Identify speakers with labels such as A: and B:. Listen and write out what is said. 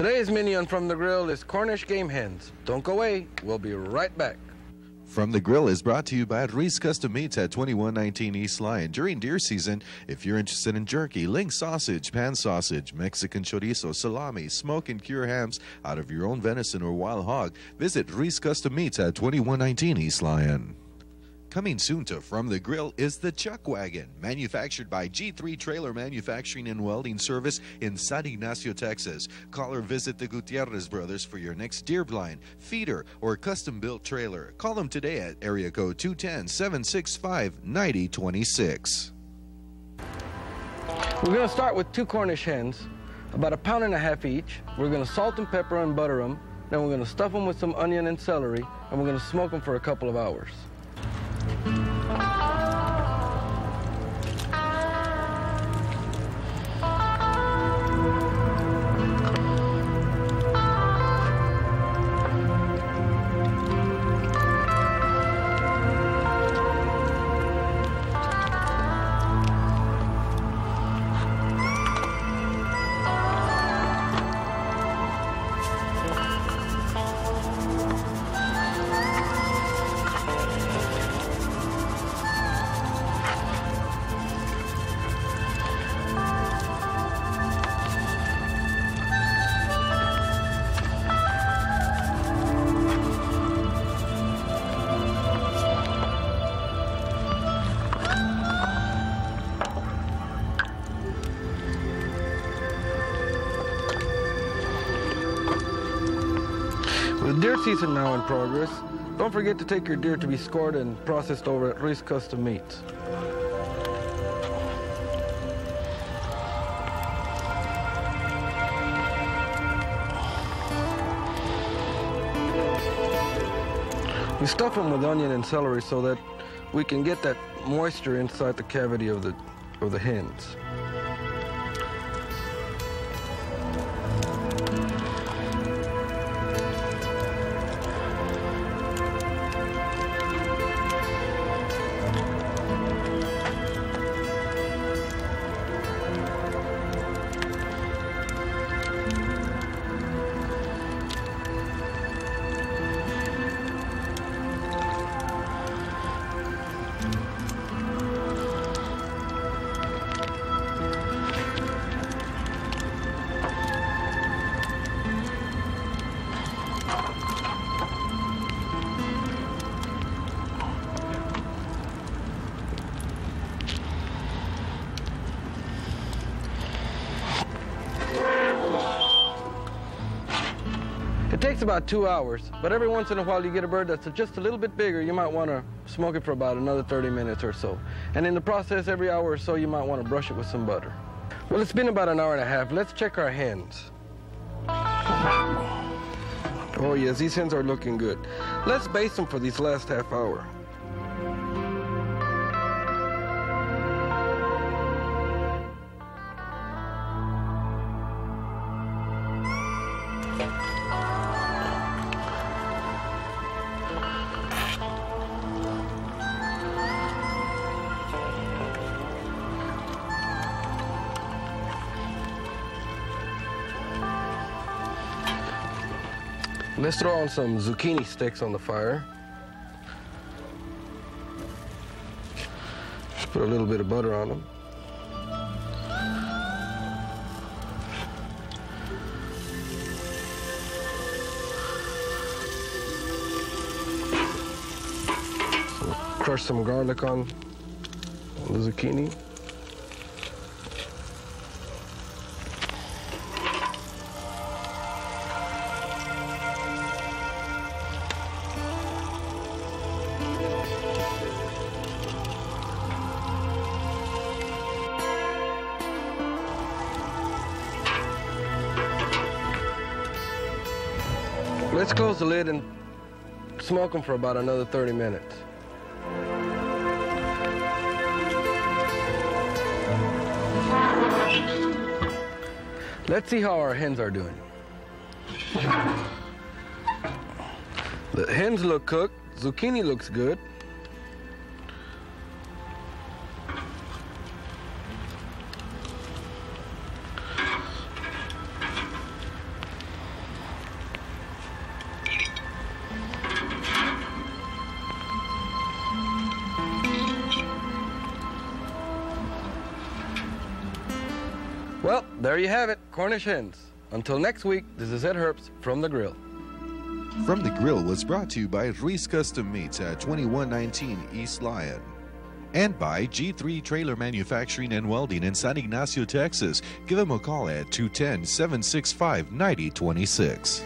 A: Today's menu on From the Grill is Cornish game hens. Don't go away. We'll be right back.
B: From the Grill is brought to you by Reese Custom Meats at 2119 East Lyon. During deer season, if you're interested in jerky, link sausage, pan sausage, Mexican chorizo, salami, smoke and cure hams out of your own venison or wild hog, visit Reese Custom Meats at 2119 East Lyon. Coming soon to From the Grill is the Chuck Wagon, manufactured by G3 Trailer Manufacturing and Welding Service in San Ignacio, Texas. Call or visit the Gutierrez brothers for your next deer blind, feeder, or custom built trailer. Call them today at area code 210 765 9026.
A: We're going to start with two Cornish hens, about a pound and a half each. We're going to salt and pepper and butter them. Then we're going to stuff them with some onion and celery, and we're going to smoke them for a couple of hours. Thank you. With deer season now in progress, don't forget to take your deer to be scored and processed over at Reese Custom Meats. We stuff them with onion and celery so that we can get that moisture inside the cavity of the, of the hens. Takes about two hours, but every once in a while you get a bird that's just a little bit bigger, you might want to smoke it for about another 30 minutes or so. And in the process, every hour or so, you might want to brush it with some butter. Well, it's been about an hour and a half. Let's check our hens. Oh, yes, these hens are looking good. Let's baste them for these last half hour. Let's throw on some zucchini sticks on the fire. Just Put a little bit of butter on them. Crush some garlic on the zucchini. Let's close the lid and smoke them for about another 30 minutes. Let's see how our hens are doing. The hens look cooked, zucchini looks good. There you have it, Cornish hens. Until next week, this is Ed Herbst from The Grill.
B: From the Grill was brought to you by Ruiz Custom Meats at 2119 East Lyon. And by G3 Trailer Manufacturing and Welding in San Ignacio, Texas. Give them a call at 210 765 9026.